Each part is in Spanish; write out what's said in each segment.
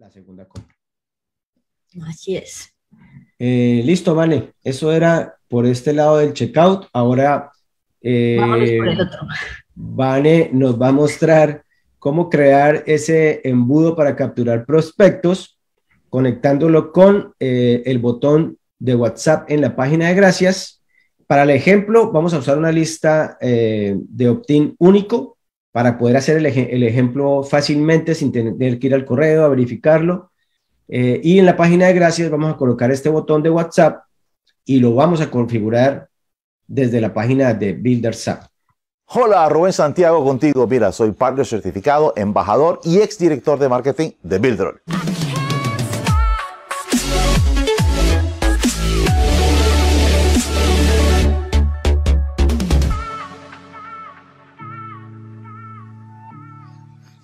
la segunda compra. Así es. Eh, listo, vale. Eso era por este lado del checkout. Ahora, eh, por el otro. Vane nos va a mostrar cómo crear ese embudo para capturar prospectos conectándolo con eh, el botón de WhatsApp en la página de gracias. Para el ejemplo, vamos a usar una lista eh, de opt-in único para poder hacer el, ejemplo fácilmente sin tener que ir al correo a verificarlo. Eh, y en la página de gracias vamos a colocar este botón de WhatsApp y lo vamos a configurar desde la página de BuilderSAP. Hola, Rubén Santiago contigo. Mira, soy partner certificado, embajador y exdirector de marketing de Builder.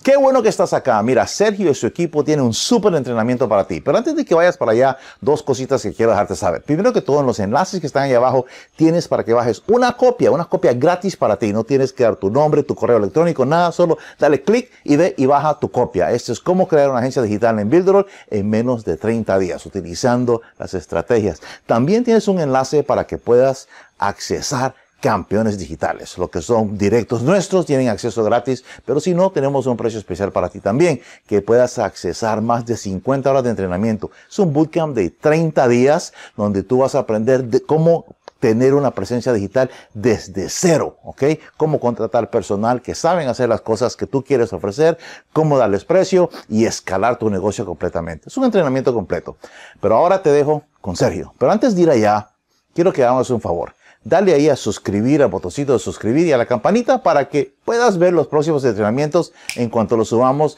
Qué bueno que estás acá. Mira, Sergio y su equipo tienen un súper entrenamiento para ti. Pero antes de que vayas para allá, dos cositas que quiero dejarte saber. Primero que todo, en los enlaces que están ahí abajo, tienes para que bajes una copia, una copia gratis para ti. No tienes que dar tu nombre, tu correo electrónico, nada. Solo dale clic y ve y baja tu copia. Esto es cómo crear una agencia digital en Builderall en menos de 30 días, utilizando las estrategias. También tienes un enlace para que puedas accesar campeones digitales. Lo que son directos nuestros tienen acceso gratis, pero si no, tenemos un precio especial para ti también, que puedas accesar más de 50 horas de entrenamiento. Es un bootcamp de 30 días donde tú vas a aprender de cómo tener una presencia digital desde cero, ¿ok? Cómo contratar personal que saben hacer las cosas que tú quieres ofrecer, cómo darles precio y escalar tu negocio completamente. Es un entrenamiento completo. Pero ahora te dejo con Sergio. Pero antes de ir allá, quiero que hagamos un favor dale ahí a suscribir, al botoncito de suscribir y a la campanita para que puedas ver los próximos entrenamientos en cuanto los subamos.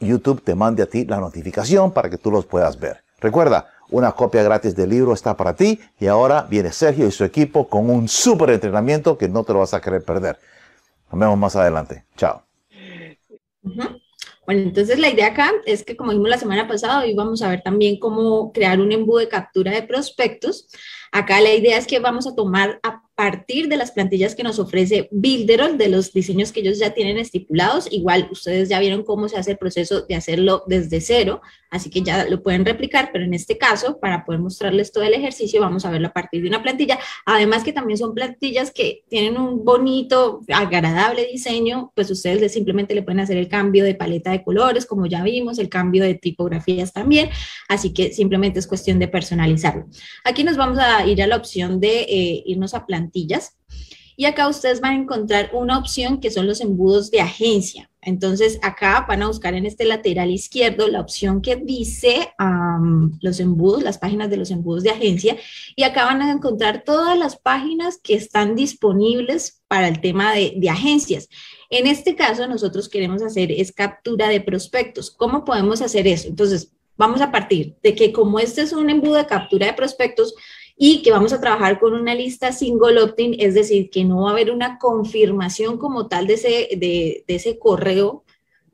YouTube te mande a ti la notificación para que tú los puedas ver. Recuerda, una copia gratis del libro está para ti y ahora viene Sergio y su equipo con un súper entrenamiento que no te lo vas a querer perder. Nos vemos más adelante. Chao. Bueno, entonces la idea acá es que como vimos la semana pasada, hoy vamos a ver también cómo crear un embudo de captura de prospectos. Acá la idea es que vamos a tomar a partir de las plantillas que nos ofrece Builderall, de los diseños que ellos ya tienen estipulados. Igual ustedes ya vieron cómo se hace el proceso de hacerlo desde cero, así que ya lo pueden replicar, pero en este caso, para poder mostrarles todo el ejercicio, vamos a verlo a partir de una plantilla. Además que también son plantillas que tienen un bonito, agradable diseño, pues ustedes simplemente le pueden hacer el cambio de paleta de colores, como ya vimos, el cambio de tipografías también, así que simplemente es cuestión de personalizarlo. Aquí nos vamos a ir a la opción de eh, irnos a plantillas y acá ustedes van a encontrar una opción que son los embudos de agencia. Entonces acá van a buscar en este lateral izquierdo la opción que dice los embudos, las páginas de los embudos de agencia. Y acá van a encontrar todas las páginas que están disponibles para el tema de, de agencias. En este caso, nosotros queremos hacer es captura de prospectos. ¿Cómo podemos hacer eso? Entonces, vamos a partir de que como este es un embudo de captura de prospectos, y que vamos a trabajar con una lista single opt-in, es decir, que no va a haber una confirmación como tal de ese, de, ese correo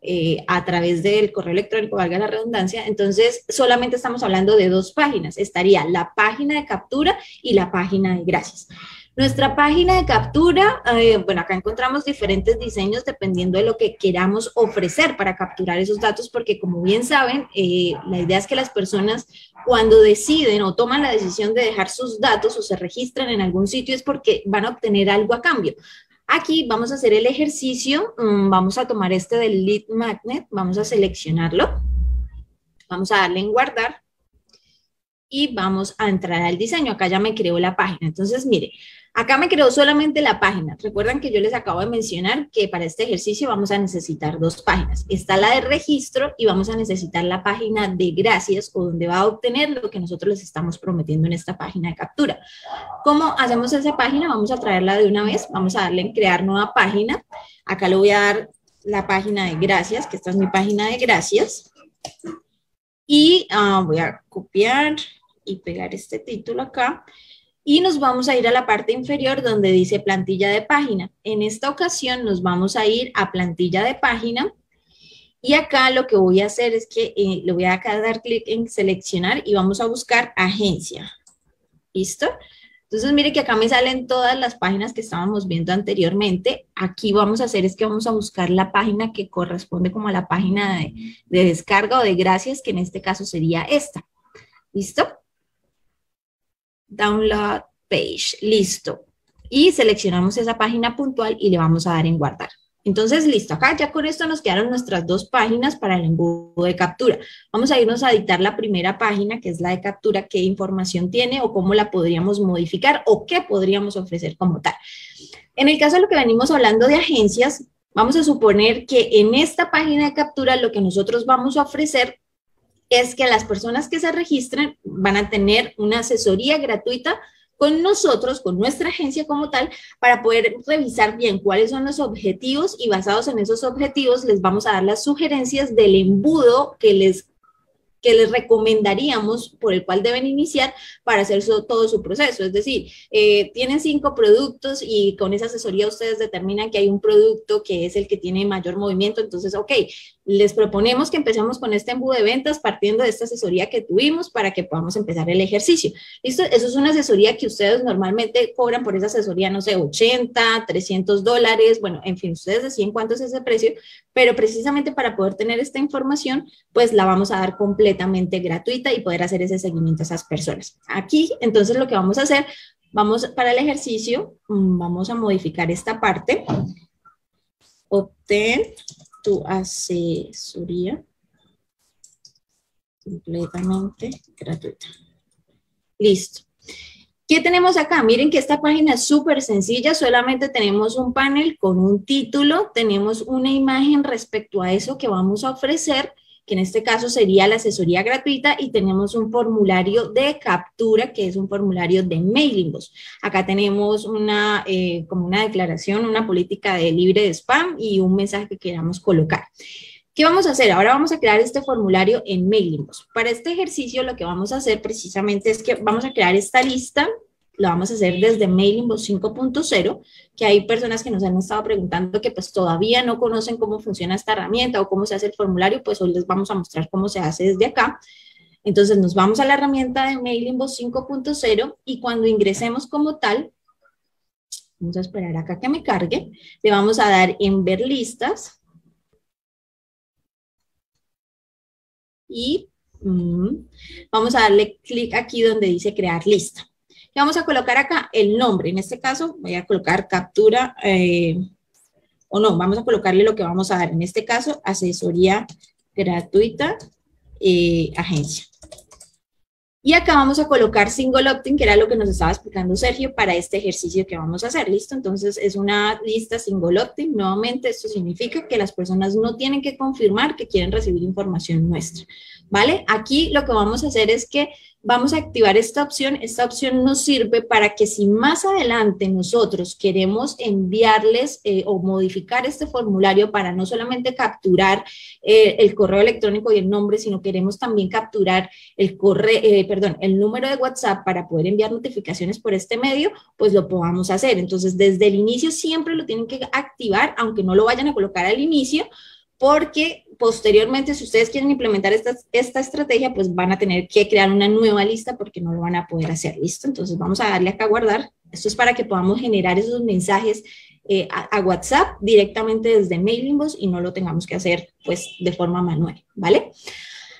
eh, a través del correo electrónico, valga la redundancia, entonces solamente estamos hablando de dos páginas. Estaría la página de captura y la página de gracias. Nuestra página de captura, eh, bueno, acá encontramos diferentes diseños dependiendo de lo que queramos ofrecer para capturar esos datos, porque como bien saben, eh, la idea es que las personas cuando deciden o toman la decisión de dejar sus datos o se registran en algún sitio es porque van a obtener algo a cambio. Aquí vamos a hacer el ejercicio, mm, vamos a tomar este del lead magnet, vamos a seleccionarlo, vamos a darle en guardar y vamos a entrar al diseño. Acá ya me creó la página. Entonces, mire, Acá me creó solamente la página. Recuerdan que yo les acabo de mencionar que para este ejercicio vamos a necesitar dos páginas. Está la de registro y vamos a necesitar la página de gracias o donde va a obtener lo que nosotros les estamos prometiendo en esta página de captura. ¿Cómo hacemos esa página? Vamos a traerla de una vez. Vamos a darle en crear nueva página. Acá le voy a dar la página de gracias, que esta es mi página de gracias. Y ah, voy a copiar y pegar este título acá y nos vamos a ir a la parte inferior donde dice plantilla de página. En esta ocasión nos vamos a ir a plantilla de página y acá lo que voy a hacer es que eh, le voy a dar clic en seleccionar y vamos a buscar agencia. ¿Listo? Entonces, mire que acá me salen todas las páginas que estábamos viendo anteriormente. Aquí vamos a hacer es que vamos a buscar la página que corresponde como a la página de, de descarga o de gracias, que en este caso sería esta. ¿Listo? Download page. Listo. Y seleccionamos esa página puntual y le vamos a dar en guardar. Entonces, listo, acá ya con esto nos quedaron nuestras dos páginas para el embudo de captura. Vamos a irnos a editar la primera página, que es la de captura, qué información tiene o cómo la podríamos modificar o qué podríamos ofrecer como tal. En el caso de lo que venimos hablando de agencias, vamos a suponer que en esta página de captura lo que nosotros vamos a ofrecer es que las personas que se registren van a tener una asesoría gratuita con nosotros, con nuestra agencia como tal, para poder revisar bien cuáles son los objetivos y basados en esos objetivos les vamos a dar las sugerencias del embudo que les que les recomendaríamos por el cual deben iniciar para hacer todo su proceso. Es decir, eh, tienen cinco productos y con esa asesoría ustedes determinan que hay un producto que es el que tiene mayor movimiento. Entonces, ok, les proponemos que empecemos con este embudo de ventas partiendo de esta asesoría que tuvimos para que podamos empezar el ejercicio. ¿Listo? Eso es una asesoría que ustedes normalmente cobran por esa asesoría, no sé, 80, 300 dólares, bueno, en fin, ustedes deciden cuánto es ese precio, pero precisamente para poder tener esta información, pues la vamos a dar completa completamente gratuita y poder hacer ese seguimiento a esas personas. Aquí, entonces, lo que vamos a hacer, vamos para el ejercicio, mm, vamos a modificar esta parte. Obtén tu asesoría completamente gratuita. Listo. ¿Qué tenemos acá? Miren que esta página es súper sencilla, solamente tenemos un panel con un título, tenemos una imagen respecto a eso que vamos a ofrecer que en este caso sería la asesoría gratuita y tenemos un formulario de captura, que es un formulario de mailing Acá tenemos una, eh, como una declaración, una política de libre de spam y un mensaje que queramos colocar. ¿Qué vamos a hacer? Ahora vamos a crear este formulario en Mailingbos. Para este ejercicio lo que vamos a hacer precisamente es que vamos a crear esta lista lo vamos a hacer desde Mailingbot 5.0, que hay personas que nos han estado preguntando que pues todavía no conocen cómo funciona esta herramienta o cómo se hace el formulario, pues hoy les vamos a mostrar cómo se hace desde acá. Entonces nos vamos a la herramienta de Mailingbot 5.0 y cuando ingresemos como tal, vamos a esperar acá que me cargue, le vamos a dar en ver listas y mm, vamos a darle clic aquí donde dice crear lista vamos a colocar acá? El nombre. En este caso voy a colocar captura, eh, o no, vamos a colocarle lo que vamos a dar. En este caso, asesoría gratuita eh, agencia. Y acá vamos a colocar single opt-in, que era lo que nos estaba explicando Sergio para este ejercicio que vamos a hacer. ¿Listo? Entonces es una lista single opt-in. Nuevamente, esto significa que las personas no tienen que confirmar que quieren recibir información nuestra. ¿Vale? Aquí lo que vamos a hacer es que vamos a activar esta opción. Esta opción nos sirve para que si más adelante nosotros queremos enviarles eh, o modificar este formulario para no solamente capturar eh, el correo electrónico y el nombre, sino queremos también capturar el correo, eh, perdón, el número de WhatsApp para poder enviar notificaciones por este medio, pues lo podamos hacer. Entonces, desde el inicio siempre lo tienen que activar, aunque no lo vayan a colocar al inicio, porque posteriormente, si ustedes quieren implementar esta, esta estrategia, pues van a tener que crear una nueva lista porque no lo van a poder hacer, ¿listo? Entonces vamos a darle acá guardar. Esto es para que podamos generar esos mensajes eh, a, WhatsApp directamente desde Mailingbos y no lo tengamos que hacer pues de forma manual, ¿vale?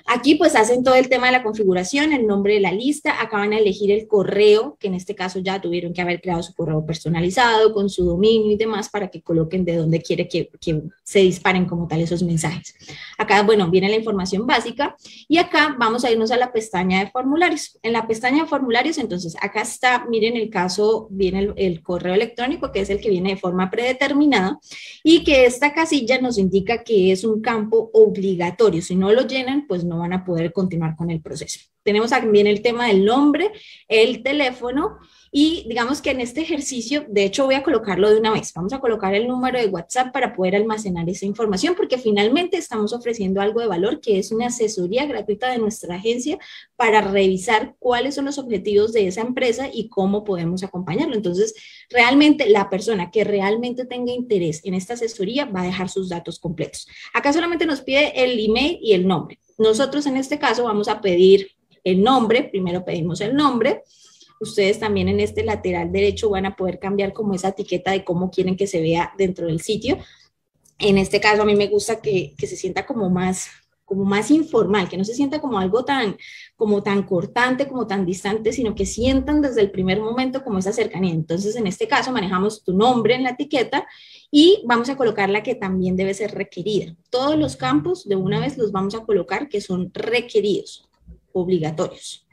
Aquí pues hacen todo el tema de la configuración, el nombre de la lista, acaban de elegir el correo, que en este caso ya tuvieron que haber creado su correo personalizado con su dominio y demás para que coloquen de dónde quiere que, que se disparen como tal esos mensajes. Acá, bueno, viene la información básica y acá vamos a irnos a la pestaña de formularios. En la pestaña de formularios, entonces acá está, miren el caso, viene el, el correo electrónico, que es el que viene de forma predeterminada y que esta casilla nos indica que es un campo obligatorio. Si no lo llenan, pues no van a poder continuar con el proceso. Tenemos también el tema del nombre, el teléfono y digamos que en este ejercicio, de hecho voy a colocarlo de una vez, vamos a colocar el número de WhatsApp para poder almacenar esa información porque finalmente estamos ofreciendo algo de valor que es una asesoría gratuita de nuestra agencia para revisar cuáles son los objetivos de esa empresa y cómo podemos acompañarlo. Entonces, realmente la persona que realmente tenga interés en esta asesoría va a dejar sus datos completos. Acá solamente nos pide el email y el nombre. Nosotros en este caso vamos a pedir el nombre, primero pedimos el nombre, ustedes también en este lateral derecho van a poder cambiar como esa etiqueta de cómo quieren que se vea dentro del sitio. En este caso a mí me gusta que, que se sienta como más, como más informal, que no se sienta como algo tan, como tan cortante, como tan distante, sino que sientan desde el primer momento como esa cercanía. Entonces, en este caso, manejamos tu nombre en la etiqueta y vamos a colocar la que también debe ser requerida. Todos los campos de una vez los vamos a colocar que son requeridos, obligatorios.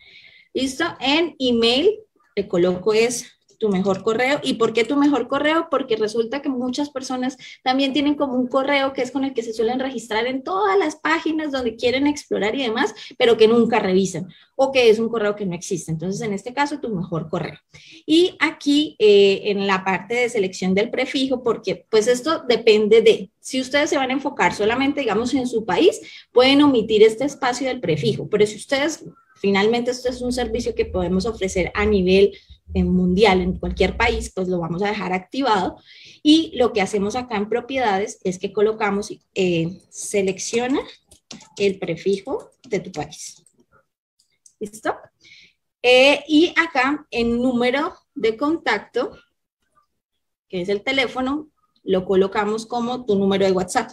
¿Listo? En email le coloco es tu mejor correo. ¿Y por qué tu mejor correo? Porque resulta que muchas personas también tienen como un correo que es con el que se suelen registrar en todas las páginas donde quieren explorar y demás, pero que nunca revisan o que es un correo que no existe. Entonces, en este caso, tu mejor correo. Y aquí eh, en la parte de selección del prefijo, porque pues esto depende de, si ustedes se van a enfocar solamente, digamos, en su país, pueden omitir este espacio del prefijo, pero si ustedes finalmente esto es un servicio que podemos ofrecer a nivel mundial en cualquier país, pues lo vamos a dejar activado. Y lo que hacemos acá en propiedades es que colocamos, eh, selecciona el prefijo de tu país. ¿Listo? Eh, y acá en número de contacto, que es el teléfono, lo colocamos como tu número de WhatsApp.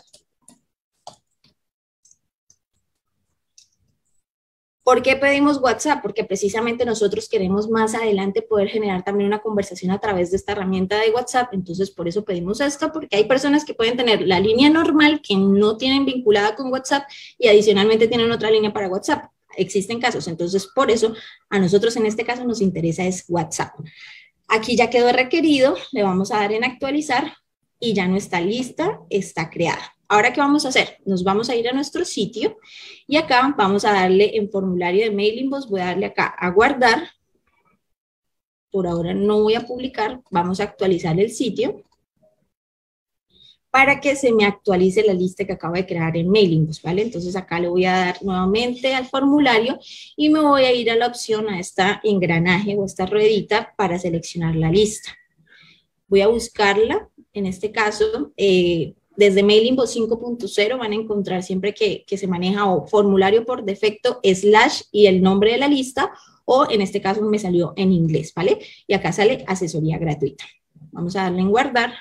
¿Por qué pedimos WhatsApp? Porque precisamente nosotros queremos más adelante poder generar también una conversación a través de esta herramienta de WhatsApp. Entonces, por eso pedimos esto, porque hay personas que pueden tener la línea normal que no tienen vinculada con WhatsApp y adicionalmente tienen otra línea para WhatsApp. Existen casos. Entonces, por eso a nosotros en este caso nos interesa es WhatsApp. Aquí ya quedó requerido, le vamos a dar en actualizar y ya no está lista, está creada. Ahora, ¿qué vamos a hacer? Nos vamos a ir a nuestro sitio y acá vamos a darle en formulario de mailing voy a darle acá a guardar. Por ahora no voy a publicar, vamos a actualizar el sitio para que se me actualice la lista que acabo de crear en mailing ¿vale? Entonces acá le voy a dar nuevamente al formulario y me voy a ir a la opción, a esta engranaje o esta ruedita para seleccionar la lista. Voy a buscarla, en este caso, eh, desde Mailingo 5.0 van a encontrar siempre que, se maneja o formulario por defecto slash y el nombre de la lista o en este caso me salió en inglés, ¿vale? Y acá sale asesoría gratuita. Vamos a darle en guardar.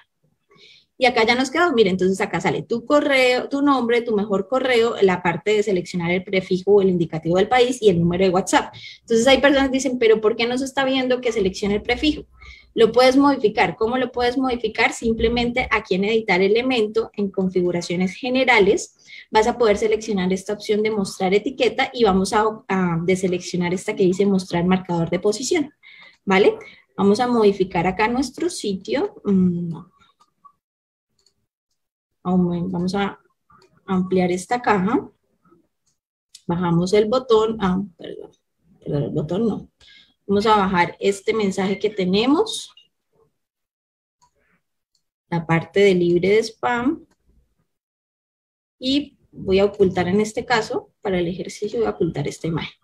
Y acá ya nos quedó, mire, entonces acá sale tu correo, tu nombre, tu mejor correo, la parte de seleccionar el prefijo o el indicativo del país y el número de WhatsApp. Entonces hay personas que dicen, pero ¿por qué no se está viendo que seleccione el prefijo? Lo puedes modificar. ¿Cómo lo puedes modificar? Simplemente aquí en editar elemento, en configuraciones generales, vas a poder seleccionar esta opción de mostrar etiqueta y vamos a, deseleccionar esta que dice mostrar marcador de posición. ¿Vale? Vamos a modificar acá nuestro sitio. Mm, vamos a ampliar esta caja. Bajamos el botón. Ah, perdón. Perdón, el botón no. Vamos a bajar este mensaje que tenemos. La parte de libre de spam. Y voy a ocultar en este caso, para el ejercicio voy a ocultar esta imagen.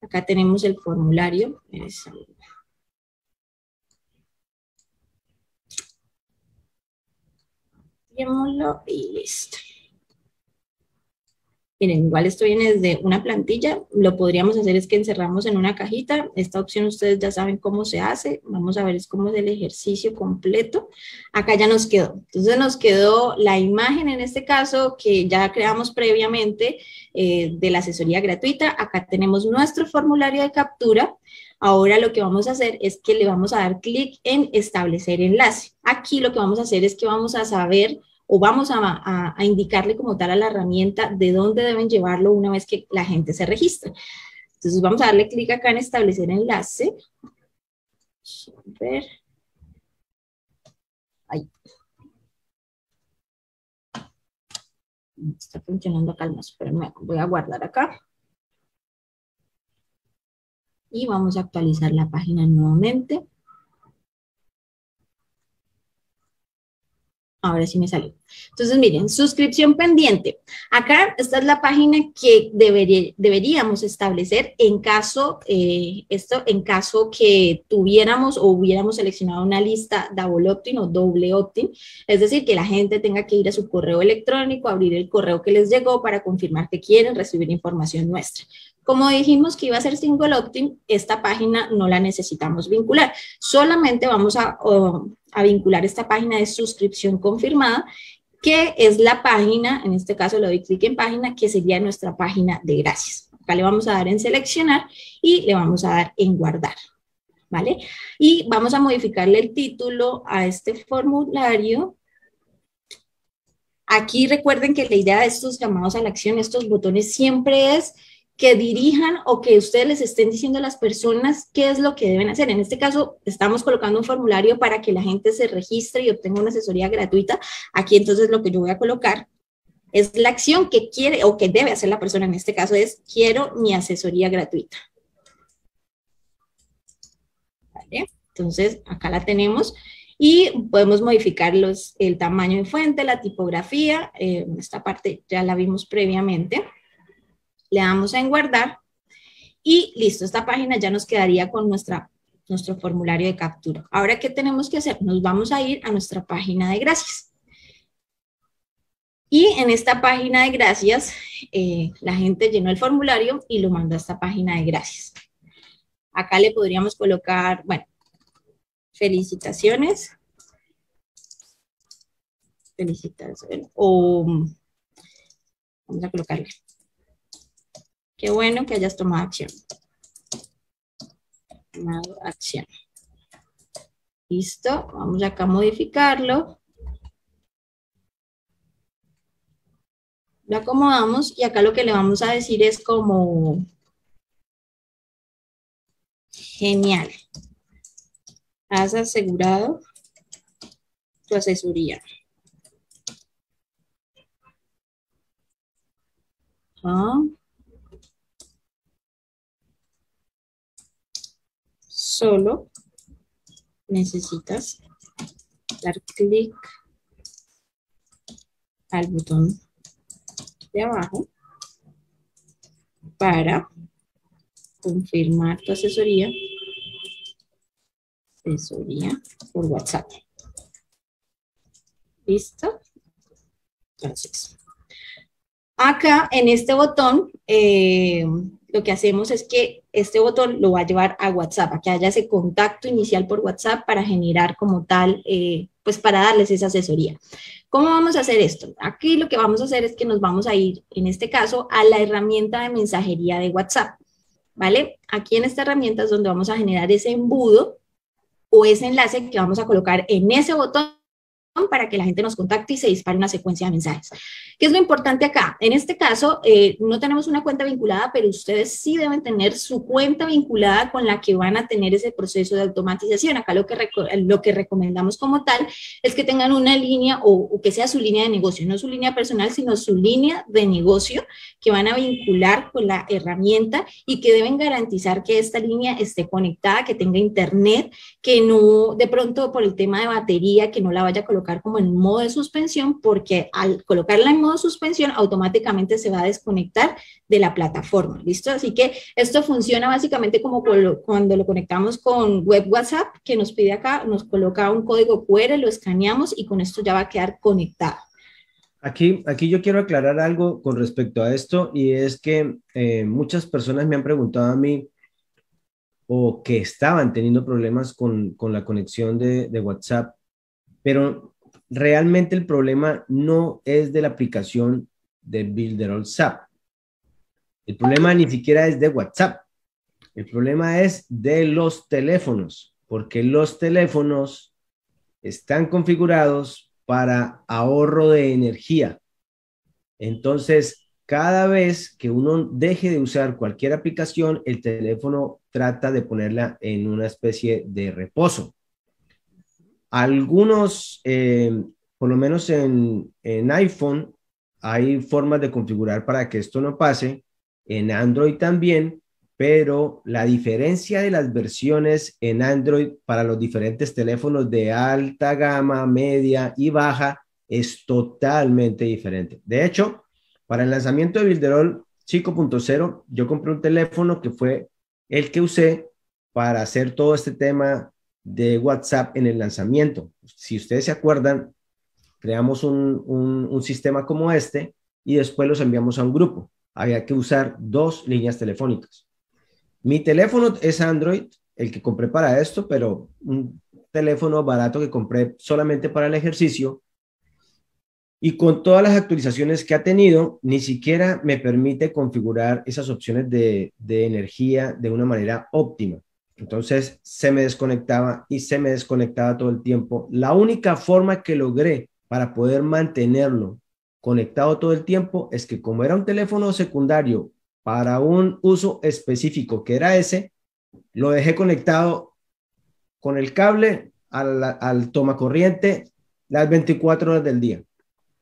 Acá tenemos el formulario. Y listo. Miren, igual esto viene desde una plantilla, lo podríamos hacer es que encerramos en una cajita, esta opción ustedes ya saben cómo se hace, vamos a ver es cómo es el ejercicio completo, acá ya nos quedó, entonces nos quedó la imagen en este caso que ya creamos previamente eh, de la asesoría gratuita, acá tenemos nuestro formulario de captura, Ahora lo que vamos a hacer es que le vamos a dar clic en establecer enlace. Aquí lo que vamos a hacer es que vamos a saber o vamos a, indicarle como tal a la herramienta de dónde deben llevarlo una vez que la gente se registra. Entonces vamos a darle clic acá en establecer enlace. Ver. Ahí. Está funcionando acá más, pero me voy a guardar acá. Y vamos a actualizar la página nuevamente. Ahora sí me salió. Entonces, miren, suscripción pendiente. Acá esta es la página que deberíamos establecer en caso, eh, esto, en caso que tuviéramos o hubiéramos seleccionado una lista double opt-in o doble opt-in. Es decir, que la gente tenga que ir a su correo electrónico, abrir el correo que les llegó para confirmar que quieren recibir información nuestra. Como dijimos que iba a ser single opt-in, esta página no la necesitamos vincular. Solamente vamos a, a vincular esta página de suscripción confirmada, que es la página, en este caso le doy clic en página, que sería nuestra página de gracias. Acá le vamos a dar en seleccionar y le vamos a dar en guardar. ¿Vale? Y vamos a modificarle el título a este formulario Aquí recuerden que la idea de estos llamados a la acción, estos botones, siempre es que dirijan o que ustedes les estén diciendo a las personas qué es lo que deben hacer. En este caso, estamos colocando un formulario para que la gente se registre y obtenga una asesoría gratuita. Aquí entonces lo que yo voy a colocar es la acción que quiere o que debe hacer la persona. En este caso es, quiero mi asesoría gratuita. ¿Vale? Entonces, acá la tenemos y podemos modificar los, el tamaño de fuente, la tipografía. Eh, esta parte ya la vimos previamente le damos en guardar y listo, esta página ya nos quedaría con nuestra, nuestro formulario de captura. Ahora, ¿qué tenemos que hacer? Nos vamos a ir a nuestra página de gracias. Y en esta página de gracias, eh, la gente llenó el formulario y lo mandó a esta página de gracias. Acá le podríamos colocar, bueno, felicitaciones. Felicitaciones. O vamos a colocarle Qué bueno que hayas tomado acción. Tomado acción. Listo, vamos acá a modificarlo. Lo acomodamos y acá lo que le vamos a decir es como genial. Has asegurado tu asesoría. ¿Ah? Solo necesitas dar clic al botón de abajo para confirmar tu asesoría, asesoría por WhatsApp. ¿Listo? Entonces, acá en este botón, eh, lo que hacemos es que este botón lo va a llevar a WhatsApp, a que haya ese contacto inicial por WhatsApp para generar como tal, eh, pues para darles esa asesoría. ¿Cómo vamos a hacer esto? Aquí lo que vamos a hacer es que nos vamos a ir, en este caso, a la herramienta de mensajería de WhatsApp, ¿vale? Aquí en esta herramienta es donde vamos a generar ese embudo o ese enlace que vamos a colocar en ese botón para que la gente nos contacte y se dispare una secuencia de mensajes. ¿Qué es lo importante acá? En este caso, eh, no tenemos una cuenta vinculada, pero ustedes sí deben tener su cuenta vinculada con la que van a tener ese proceso de automatización. Acá lo que, lo que recomendamos como tal es que tengan una línea o, o que sea su línea de negocio, no su línea personal, sino su línea de negocio que van a vincular con la herramienta y que deben garantizar que esta línea esté conectada, que tenga internet, que no de pronto por el tema de batería, que no la vaya a colocar como en modo de suspensión porque al colocarla en modo suspensión automáticamente se va a desconectar de la plataforma, ¿listo? Así que esto funciona básicamente como cuando lo conectamos con web WhatsApp que nos pide acá, nos coloca un código QR, lo escaneamos y con esto ya va a quedar conectado. Aquí, aquí yo quiero aclarar algo con respecto a esto y es que eh, muchas personas me han preguntado a mí o que estaban teniendo problemas con, con la conexión de, de, WhatsApp, pero realmente el problema no es de la aplicación de Builder WhatsApp. El problema ni siquiera es de WhatsApp. El problema es de los teléfonos, porque los teléfonos están configurados para ahorro de energía. Entonces, cada vez que uno deje de usar cualquier aplicación, el teléfono trata de ponerla en una especie de reposo. Algunos, eh, por lo menos en, iPhone, hay formas de configurar para que esto no pase, en Android también, pero la diferencia de las versiones en Android para los diferentes teléfonos de alta gama, media y baja es totalmente diferente. De hecho, para el lanzamiento de Builderall 5.0, yo compré un teléfono que fue el que usé para hacer todo este tema de WhatsApp en el lanzamiento. Si ustedes se acuerdan, creamos un, un, sistema como este y después los enviamos a un grupo. Había que usar dos líneas telefónicas. Mi teléfono es Android, el que compré para esto, pero un teléfono barato que compré solamente para el ejercicio. Y con todas las actualizaciones que ha tenido, ni siquiera me permite configurar esas opciones de, de energía de una manera óptima. Entonces se me desconectaba y se me desconectaba todo el tiempo. La única forma que logré para poder mantenerlo conectado todo el tiempo es que como era un teléfono secundario para un uso específico que era ese, lo dejé conectado con el cable al, al toma corriente las 24 horas del día.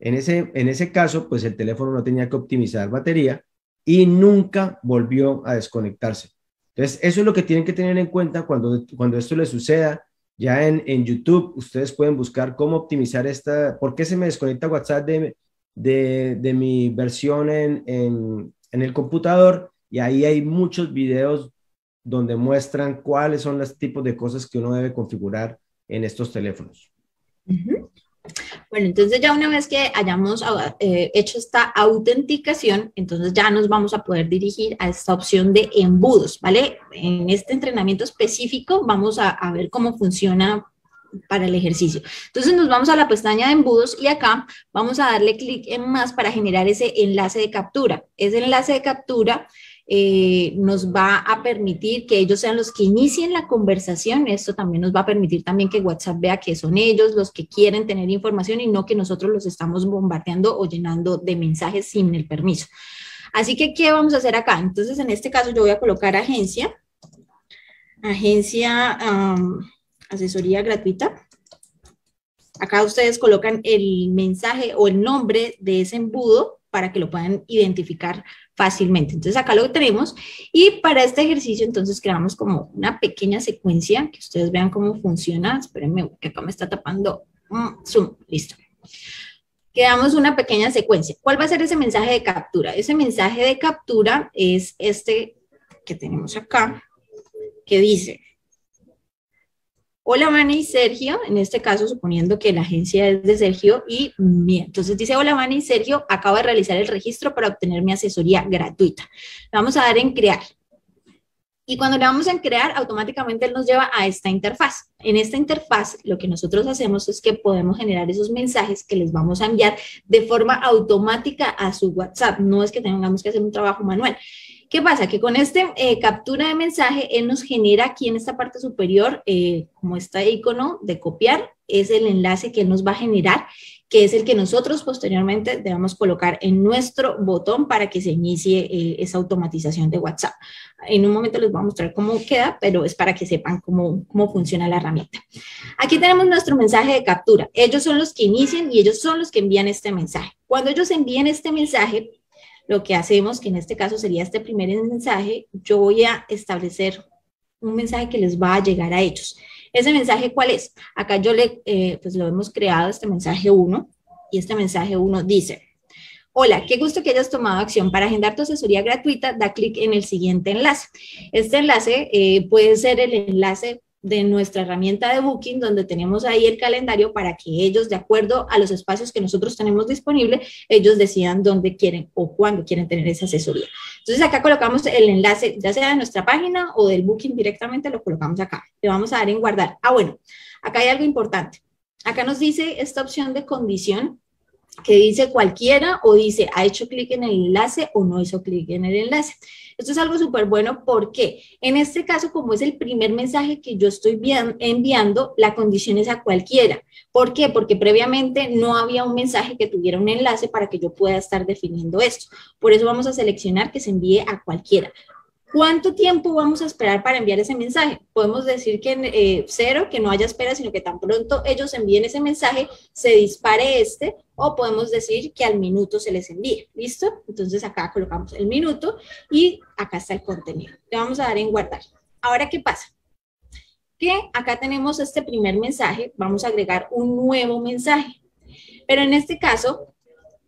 En ese, en ese caso, pues el teléfono no tenía que optimizar batería y nunca volvió a desconectarse. Entonces, eso es lo que tienen que tener en cuenta cuando, cuando esto les suceda. Ya en, en YouTube, ustedes pueden buscar cómo optimizar esta, por qué se me desconecta WhatsApp de, de, de mi versión en, en, en, el computador y ahí hay muchos videos donde muestran cuáles son los tipos de cosas que uno debe configurar en estos teléfonos. Bueno, entonces ya una vez que hayamos eh, hecho esta autenticación, entonces ya nos vamos a poder dirigir a esta opción de embudos, ¿vale? En este entrenamiento específico vamos a, a ver cómo funciona para el ejercicio. Entonces nos vamos a la pestaña de embudos y acá vamos a darle clic en más para generar ese enlace de captura. Ese enlace de captura eh, nos va a permitir que ellos sean los que inicien la conversación. Esto también nos va a permitir también que WhatsApp vea que son ellos los que quieren tener información y no que nosotros los estamos bombardeando o llenando de mensajes sin el permiso. Así que, ¿qué vamos a hacer acá? Entonces, en este caso yo voy a colocar agencia, agencia asesoría gratuita. Acá ustedes colocan el mensaje o el nombre de ese embudo para que lo puedan identificar fácilmente. Entonces acá lo tenemos y para este ejercicio entonces creamos como una pequeña secuencia que ustedes vean cómo funciona. Espérenme que acá me está tapando mm, zoom, listo. Creamos una pequeña secuencia. ¿Cuál va a ser ese mensaje de captura? Ese mensaje de captura es este que tenemos acá, que dice, Hola, Vane y Sergio, en este caso suponiendo que la agencia es de Sergio y bien, entonces dice, hola, Vane y Sergio, acabo de realizar el registro para obtener mi asesoría gratuita. vamos a dar en crear. Y cuando le damos en crear, automáticamente él nos lleva a esta interfaz. En esta interfaz, lo que nosotros hacemos es que podemos generar esos mensajes que les vamos a enviar de forma automática a su WhatsApp. No es que tengamos que hacer un trabajo manual. ¿Qué pasa? Que con este eh, captura de mensaje, él nos genera aquí en esta parte superior, eh, como este icono de copiar, es el enlace que él nos va a generar, que es el que nosotros posteriormente debemos colocar en nuestro botón para que se inicie eh, esa automatización de WhatsApp. En un momento les voy a mostrar cómo queda, pero es para que sepan cómo, cómo funciona la herramienta. Aquí tenemos nuestro mensaje de captura. Ellos son los que inician y ellos son los que envían este mensaje. Cuando ellos envíen este mensaje, lo que hacemos, que en este caso sería este primer mensaje, yo voy a establecer un mensaje que les va a llegar a ellos. ¿Ese mensaje cuál es? Acá yo le, eh, pues lo hemos creado, este mensaje 1, y este mensaje 1 dice, Hola, qué gusto que hayas tomado acción. Para agendar tu asesoría gratuita, da clic en el siguiente enlace. Este enlace eh, puede ser el enlace de nuestra herramienta de Booking, donde tenemos ahí el calendario para que ellos, de acuerdo a los espacios que nosotros tenemos disponible, ellos decidan dónde quieren o cuándo quieren tener esa asesoría. Entonces acá colocamos el enlace, ya sea de nuestra página o del Booking directamente, lo colocamos acá. Le vamos a dar en guardar. Ah, bueno, acá hay algo importante. Acá nos dice esta opción de condición que dice cualquiera o dice ha hecho clic en el enlace o no hizo clic en el enlace. Esto es algo súper bueno porque en este caso, como es el primer mensaje que yo estoy enviando, la condición es a cualquiera. ¿Por qué? Porque previamente no había un mensaje que tuviera un enlace para que yo pueda estar definiendo esto. Por eso vamos a seleccionar que se envíe a cualquiera. ¿Cuánto tiempo vamos a esperar para enviar ese mensaje? Podemos decir que eh, cero, que no haya espera, sino que tan pronto ellos envíen ese mensaje, se dispare este, o podemos decir que al minuto se les envíe. ¿Listo? Entonces acá colocamos el minuto y acá está el contenido. Le vamos a dar en guardar. Ahora, ¿qué pasa? Que acá tenemos este primer mensaje, vamos a agregar un nuevo mensaje. Pero en este caso,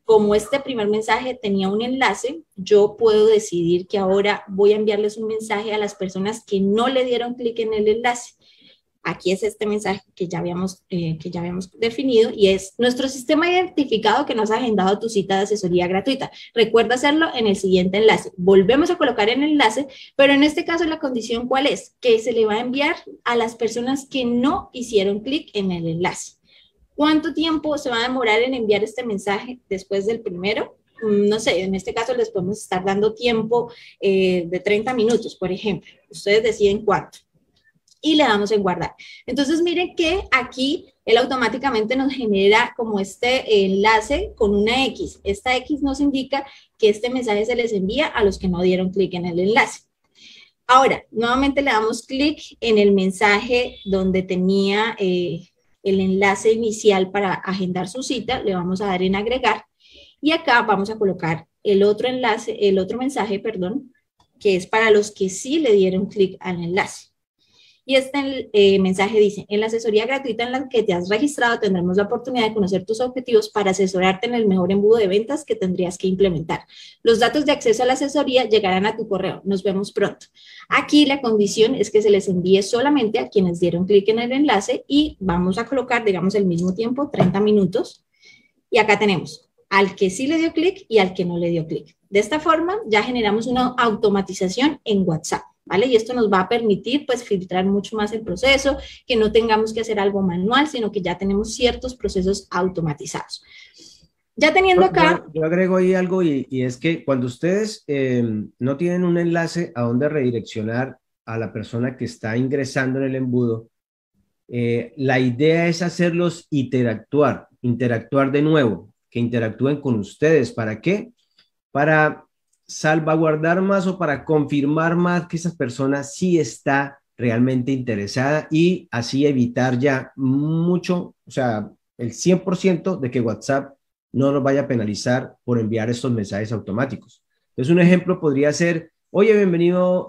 como este primer mensaje tenía un enlace, yo puedo decidir que ahora voy a enviarles un mensaje a las personas que no le dieron clic en el enlace. Aquí es este mensaje que ya habíamos, eh, que ya habíamos definido y es nuestro sistema identificado que nos ha agendado tu cita de asesoría gratuita. Recuerda hacerlo en el siguiente enlace. Volvemos a colocar el enlace, pero en este caso la condición cuál es? Que se le va a enviar a las personas que no hicieron clic en el enlace. ¿Cuánto tiempo se va a demorar en enviar este mensaje después del primero? Mm, no sé, en este caso les podemos estar dando tiempo eh, de 30 minutos, por ejemplo. Ustedes deciden cuánto y le damos en guardar. Entonces, miren que aquí él automáticamente nos genera como este enlace con una X. Esta X nos indica que este mensaje se les envía a los que no dieron clic en el enlace. Ahora, nuevamente le damos clic en el mensaje donde tenía eh, el enlace inicial para agendar su cita, le vamos a dar en agregar y acá vamos a colocar el otro enlace, el otro mensaje, perdón, que es para los que sí le dieron clic al enlace. Y este eh, mensaje dice, en la asesoría gratuita en la que te has registrado tendremos la oportunidad de conocer tus objetivos para asesorarte en el mejor embudo de ventas que tendrías que implementar. Los datos de acceso a la asesoría llegarán a tu correo. Nos vemos pronto. Aquí la condición es que se les envíe solamente a quienes dieron clic en el enlace y vamos a colocar, digamos, el mismo tiempo, 30 minutos. Y acá tenemos al que sí le dio clic y al que no le dio clic. De esta forma ya generamos una automatización en WhatsApp. ¿Vale? Y esto nos va a permitir pues filtrar mucho más el proceso, que no tengamos que hacer algo manual, sino que ya tenemos ciertos procesos automatizados. Ya teniendo acá... Yo, agrego ahí algo y, es que cuando ustedes em, no tienen un enlace a donde redireccionar a la persona que está ingresando en el embudo, eh, la idea es hacerlos interactuar, interactuar de nuevo, que interactúen con ustedes. ¿Para qué? Para salvaguardar más o para confirmar más que esa persona sí está realmente interesada y así evitar ya mucho, o sea, el 100% de que WhatsApp no nos vaya a penalizar por enviar estos mensajes automáticos. Entonces, un ejemplo podría ser, oye, bienvenido,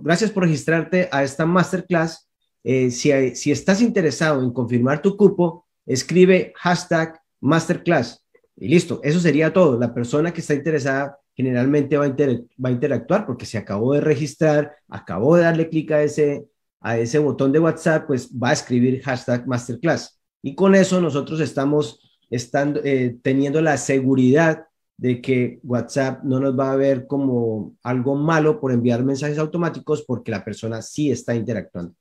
gracias por registrarte a esta masterclass. Eh, si, si estás interesado en confirmar tu cupo, escribe hashtag masterclass y listo, eso sería todo. La persona que está interesada generalmente va a, interactuar porque se acabó de registrar, acabó de darle clic a ese, a ese botón de WhatsApp, pues va a escribir hashtag masterclass. Y con eso nosotros estamos estando, eh, teniendo la seguridad de que WhatsApp no nos va a ver como algo malo por enviar mensajes automáticos porque la persona sí está interactuando.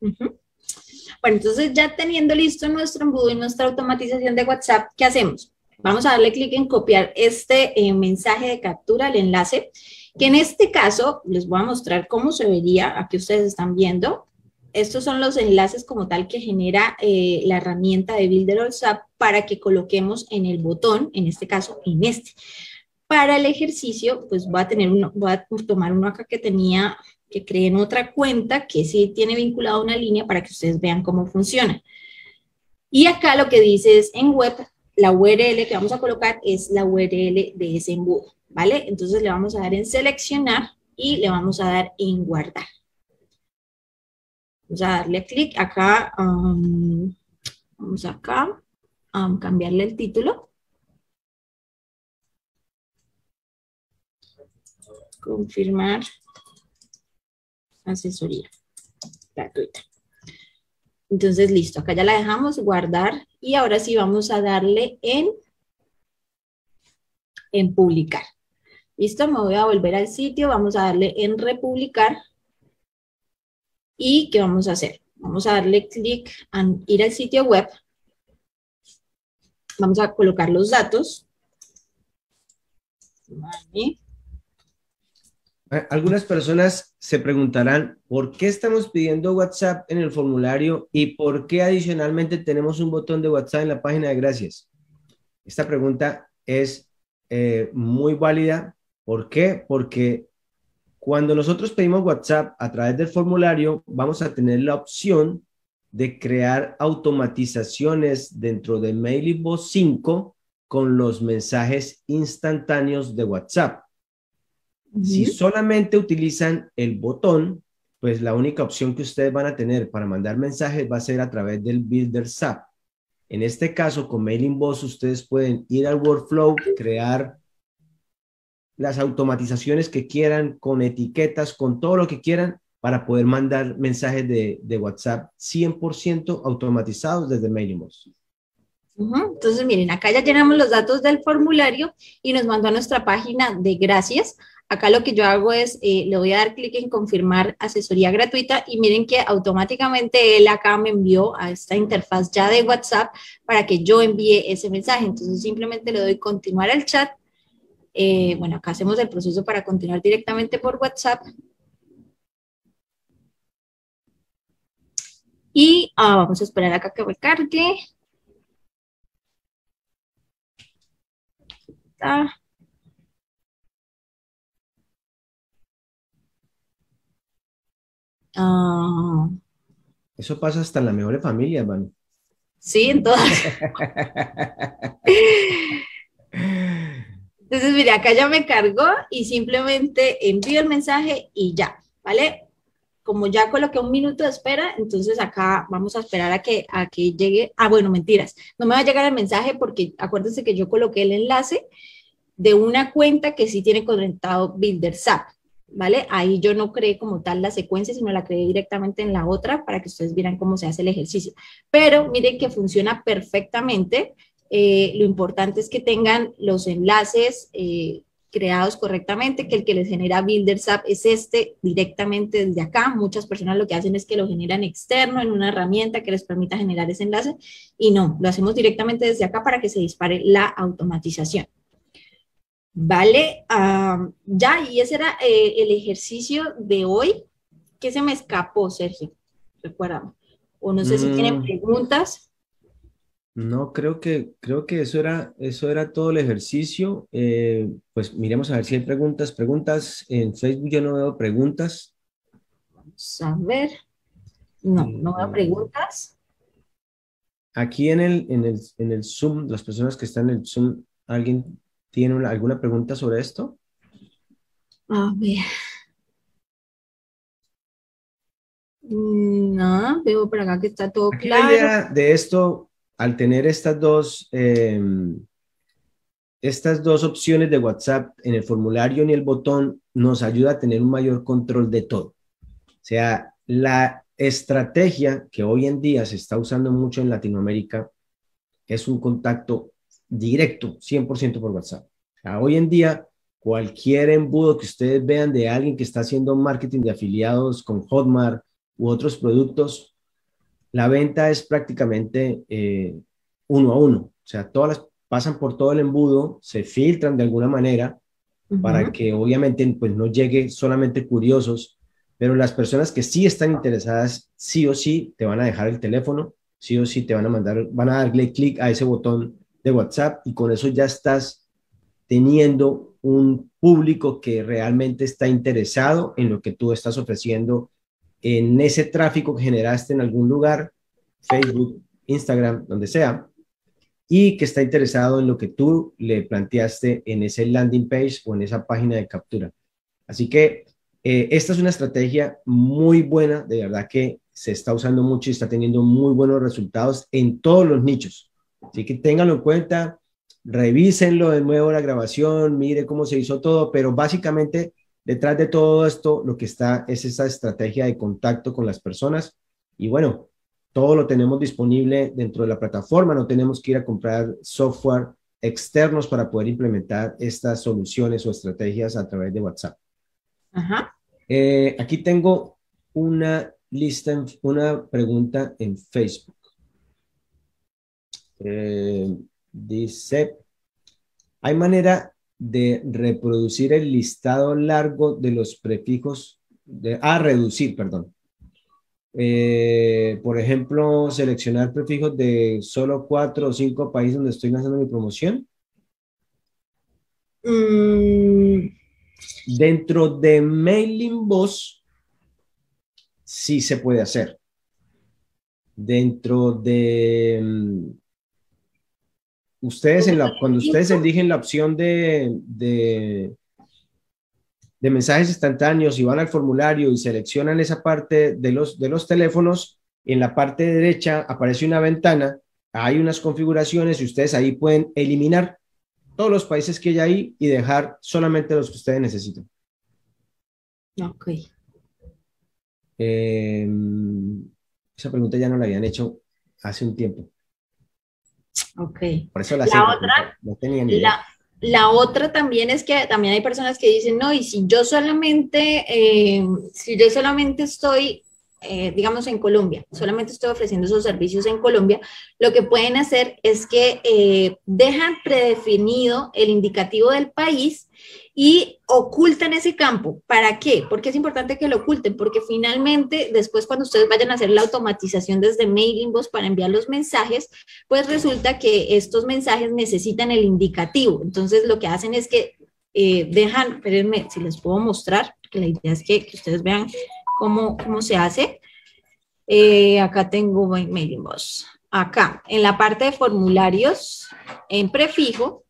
Bueno, entonces ya teniendo listo nuestro embudo y nuestra automatización de WhatsApp, ¿qué hacemos? Vamos a darle clic en copiar este eh, mensaje de captura, el enlace, que en este caso les voy a mostrar cómo se vería, aquí ustedes están viendo. Estos son los enlaces como tal que genera eh, la herramienta de Builder WhatsApp para que coloquemos en el botón, en este caso en este. Para el ejercicio, pues voy a, tener uno, voy a tomar uno acá que tenía, que creé en otra cuenta, que sí tiene vinculado una línea para que ustedes vean cómo funciona. Y acá lo que dice es en web la URL que vamos a colocar es la URL de ese embudo, ¿vale? Entonces le vamos a dar en seleccionar y le vamos a dar en guardar. Vamos a darle clic acá, um, vamos acá, a um, cambiarle el título. Confirmar asesoría gratuita. Entonces, listo, acá ya la dejamos guardar y ahora sí vamos a darle en, en publicar. Listo, me voy a volver al sitio, vamos a darle en republicar. ¿Y qué vamos a hacer? Vamos a darle clic en ir al sitio web. Vamos a colocar los datos. Vale. Algunas personas se preguntarán por qué estamos pidiendo WhatsApp en el formulario y por qué adicionalmente tenemos un botón de WhatsApp en la página de gracias. Esta pregunta es eh, muy válida. ¿Por qué? Porque cuando nosotros pedimos WhatsApp a través del formulario, vamos a tener la opción de crear automatizaciones dentro de Mailbox 5 con los mensajes instantáneos de WhatsApp. Si solamente utilizan el botón, pues la única opción que ustedes van a tener para mandar mensajes va a ser a través del Builder SAP. En este caso, con Mailing Boss, ustedes pueden ir al workflow, crear las automatizaciones que quieran, con etiquetas, con todo lo que quieran, para poder mandar mensajes de, de WhatsApp 100% automatizados desde Mailing Boss. Entonces, miren, acá ya llenamos los datos del formulario y nos mandó a nuestra página de gracias. Acá lo que yo hago es, eh, le voy a dar clic en confirmar asesoría gratuita y miren que automáticamente él acá me envió a esta interfaz ya de WhatsApp para que yo envíe ese mensaje. Entonces simplemente le doy continuar al chat. Eh, bueno, acá hacemos el proceso para continuar directamente por WhatsApp. Y ah, vamos a esperar acá que me cargue. Ah. Eso pasa hasta en la mejor familia, man. Sí, en todas. Entonces, mire, acá ya me cargó y simplemente envío el mensaje y ya, ¿vale? Como ya coloqué un minuto de espera, entonces acá vamos a esperar a que, a que llegue. Ah, bueno, mentiras. No me va a llegar el mensaje porque acuérdense que yo coloqué el enlace de una cuenta que sí tiene conectado BuilderSap. ¿Vale? Ahí yo no creé como tal la secuencia, sino la creé directamente en la otra para que ustedes vieran cómo se hace el ejercicio. Pero miren que funciona perfectamente. Eh, lo importante es que tengan los enlaces eh, creados correctamente, que el que les genera BuilderSap es este directamente desde acá. Muchas personas lo que hacen es que lo generan externo en una herramienta que les permita generar ese enlace y no, lo hacemos directamente desde acá para que se dispare la automatización. ¿Vale? ya, y ese era eh, el ejercicio de hoy. que se me escapó, Sergio? Recuérdame. O no sé si tienen mm. preguntas. No, creo que, creo que eso era, eso era todo el ejercicio. Eh, pues miremos a ver si hay preguntas. Preguntas, en Facebook yo no veo preguntas. Vamos a ver. No, no veo preguntas. Aquí en el, en el, en el Zoom, las personas que están en el Zoom, ¿alguien ¿Tiene alguna pregunta sobre esto? A ver. Mm, no, veo por acá que está todo claro. La idea de esto, al tener estas dos, em, estas dos opciones de WhatsApp en el formulario y el botón, nos ayuda a tener un mayor control de todo. O sea, la estrategia que hoy en día se está usando mucho en Latinoamérica es un contacto directo, 100% por WhatsApp. hoy en día, cualquier embudo que ustedes vean de alguien que está haciendo marketing de afiliados con Hotmart u otros productos, la venta es prácticamente eh, uno a uno. O sea, todas las pasan por todo el embudo, se filtran de alguna manera para que obviamente pues no llegue solamente curiosos, pero las personas que sí están interesadas, sí o sí te van a dejar el teléfono, sí o sí te van a mandar, van a darle clic a ese botón de WhatsApp y con eso ya estás teniendo un público que realmente está interesado en lo que tú estás ofreciendo en ese tráfico que generaste en algún lugar, Facebook, Instagram, donde sea, y que está interesado en lo que tú le planteaste en ese landing page o en esa página de captura. Así que eh, esta es una estrategia muy buena, de verdad que se está usando mucho y está teniendo muy buenos resultados en todos los nichos. Así que ténganlo en cuenta, revísenlo de nuevo la grabación, mire cómo se hizo todo, pero básicamente detrás de todo esto lo que está es esa estrategia de contacto con las personas y bueno, todo lo tenemos disponible dentro de la plataforma, no tenemos que ir a comprar software externos para poder implementar estas soluciones o estrategias a través de WhatsApp. Eh, aquí tengo una lista, una pregunta en Facebook. Eh, dice, hay manera de reproducir el listado largo de los prefijos, de, ah, reducir, perdón. Eh, por ejemplo, seleccionar prefijos de solo cuatro o cinco países donde estoy lanzando mi promoción. Mm. Dentro de Mailing Boss, sí se puede hacer. Dentro de mm, ustedes en la, cuando ustedes eligen la opción de, de, mensajes instantáneos y van al formulario y seleccionan esa parte de los, de los teléfonos, en la parte derecha aparece una ventana hay unas configuraciones y ustedes ahí pueden eliminar todos los países que hay ahí y dejar solamente los que ustedes necesitan. Ok. Em, esa pregunta ya no la habían hecho hace un tiempo. Ok. Por eso la, otra, no tenía ni idea. La, otra también es que también hay personas que dicen, no, y si yo solamente, eh, si yo solamente estoy eh, digamos, en Colombia, solamente estoy ofreciendo esos servicios en Colombia, lo que pueden hacer es que eh, dejan predefinido el indicativo del país y ocultan ese campo. ¿Para qué? Porque es importante que lo oculten, porque finalmente después cuando ustedes vayan a hacer la automatización desde Mailing para enviar los mensajes, pues resulta que estos mensajes necesitan el indicativo. Entonces lo que hacen es que eh, dejan, espérenme si les puedo mostrar, que la idea es que, que ustedes vean cómo, cómo se hace. Eh, acá tengo Mailing Acá, en la parte de formularios, en prefijo,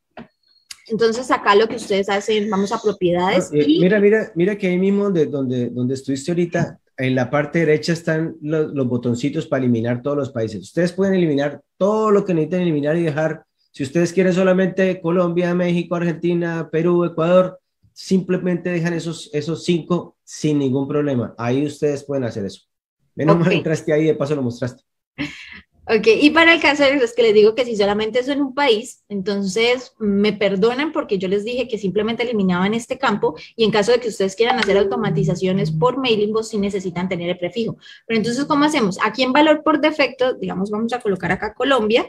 entonces acá lo que ustedes hacen, vamos a propiedades. Eh, mira, mira, mira que ahí mismo donde, donde, donde estuviste ahorita, en la parte derecha están los, los, botoncitos para eliminar todos los países. Ustedes pueden eliminar todo lo que necesiten eliminar y dejar, si ustedes quieren solamente Colombia, México, Argentina, Perú, Ecuador, simplemente dejan esos, esos cinco sin ningún problema. Ahí ustedes pueden hacer eso. Menos mal entraste ahí, de paso lo mostraste. Ok, y para el caso de los que les digo que si solamente eso en un país, entonces me perdonan porque yo les dije que simplemente eliminaban este campo y en caso de que ustedes quieran hacer automatizaciones por mailing, vos sí necesitan tener el prefijo. Pero entonces, ¿cómo hacemos? Aquí en valor por defecto, digamos, vamos a colocar acá Colombia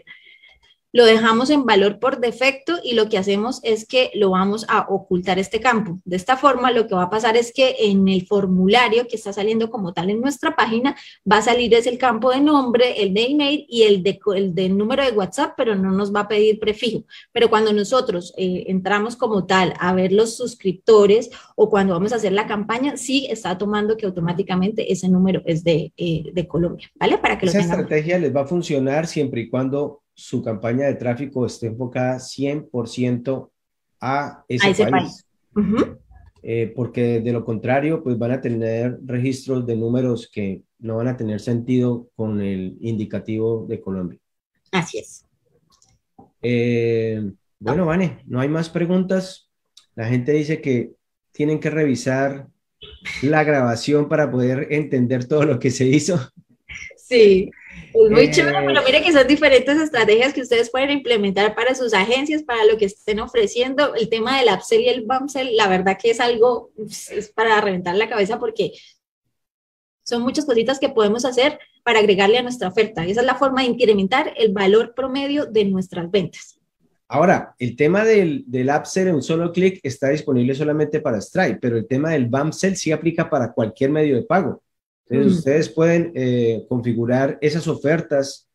lo dejamos en valor por defecto y lo que hacemos es que lo vamos a ocultar este campo. De esta forma, lo que va a pasar es que en el formulario que está saliendo como tal en nuestra página, va a salir es el campo de nombre, el de email y el de, el número de WhatsApp, pero no nos va a pedir prefijo. Pero cuando nosotros eh, entramos como tal a ver los suscriptores o cuando vamos a hacer la campaña, sí está tomando que automáticamente ese número es de, eh, de Colombia, ¿vale? Para que Esa estrategia les va a funcionar siempre y cuando su campaña de tráfico esté enfocada 100% a ese, país. Eh, porque de lo contrario, pues van a tener registros de números que no van a tener sentido con el indicativo de Colombia. Así es. Eh, bueno, Vane, no hay más preguntas. La gente dice que tienen que revisar la grabación para poder entender todo lo que se hizo. Sí. Es muy chévere, pero mire que son diferentes estrategias que ustedes pueden implementar para sus agencias, para lo que estén ofreciendo. El tema del upsell y el bumpsell, la verdad que es algo, es para reventar la cabeza porque son muchas cositas que podemos hacer para agregarle a nuestra oferta. Esa es la forma de incrementar el valor promedio de nuestras ventas. Ahora, el tema del, del upsell en un solo clic está disponible solamente para Stripe, pero el tema del bumpsell sí aplica para cualquier medio de pago. Entonces, mm. ustedes pueden eh, configurar esas ofertas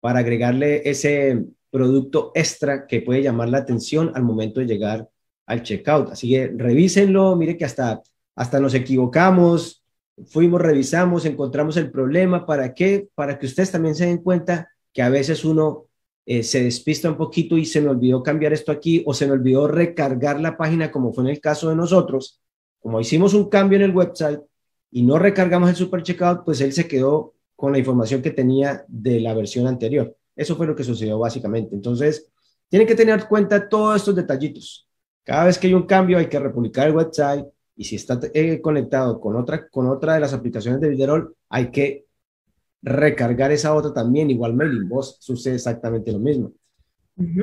para agregarle ese producto extra que puede llamar la atención al momento de llegar al checkout. Así que revísenlo, mire que hasta, hasta nos equivocamos, fuimos, revisamos, encontramos el problema. ¿Para qué? Para que ustedes también se den cuenta que a veces uno eh, se despista un poquito y se me olvidó cambiar esto aquí o se me olvidó recargar la página como fue en el caso de nosotros. Como hicimos un cambio en el website, y no recargamos el super checkout, pues él se quedó con la información que tenía de la versión anterior. Eso fue lo que sucedió básicamente. Entonces, tienen que tener en cuenta todos estos detallitos. Cada vez que hay un cambio hay que republicar el website y si está eh, conectado con otra, con otra de las aplicaciones de Viderol, hay que recargar esa otra también, igual Mailing Vos sucede exactamente lo mismo.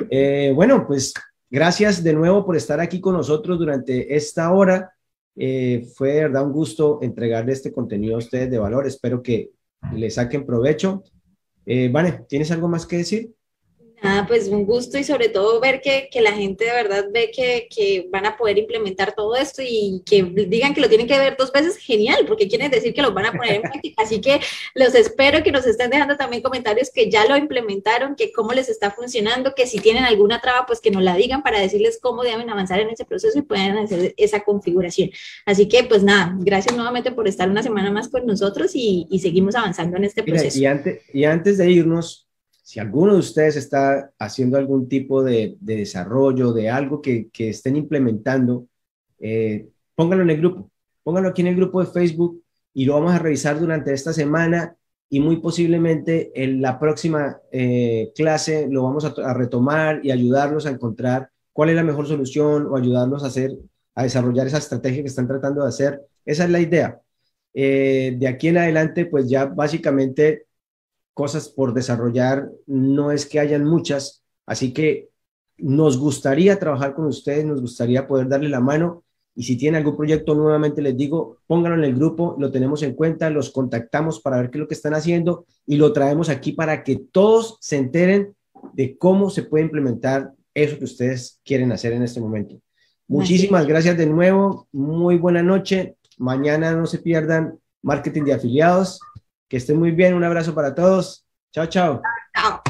Eh, bueno, pues gracias de nuevo por estar aquí con nosotros durante esta hora. Eh, fue de verdad un gusto entregarle este contenido a ustedes de valor. Espero que le saquen provecho. Eh, vale, ¿tienes algo más que decir? Nada, pues un gusto y sobre todo ver que, que la gente de verdad ve que, que, van a poder implementar todo esto y que digan que lo tienen que ver dos veces, genial, porque quiere decir que lo van a poner en práctica. Así que los espero que nos estén dejando también comentarios que ya lo implementaron, que cómo les está funcionando, que si tienen alguna traba, pues que nos la digan para decirles cómo deben avanzar en ese proceso y pueden hacer esa configuración. Así que pues nada, gracias nuevamente por estar una semana más con nosotros y, y seguimos avanzando en este proceso. y, antes, y antes de irnos, si alguno de ustedes está haciendo algún tipo de, desarrollo, de algo que, estén implementando, eh, en el grupo, pónganlo aquí en el grupo de Facebook y lo vamos a revisar durante esta semana y muy posiblemente en la próxima eh, clase lo vamos a, retomar y ayudarlos a encontrar cuál es la mejor solución o ayudarlos a hacer, a desarrollar esa estrategia que están tratando de hacer. Esa es la idea. Eh, de aquí en adelante, pues ya básicamente cosas por desarrollar no es que hayan muchas, así que nos gustaría trabajar con ustedes, nos gustaría poder darle la mano y si tienen algún proyecto, nuevamente les digo, pónganlo en el grupo, lo tenemos en cuenta, los contactamos para ver qué es lo que están haciendo y lo traemos aquí para que todos se enteren de cómo se puede implementar eso que ustedes quieren hacer en este momento. Muchísimas gracias de nuevo, muy buena noche. Mañana no se pierdan marketing de afiliados. Que estén muy bien, un abrazo para todos. Chao, chao. Chao.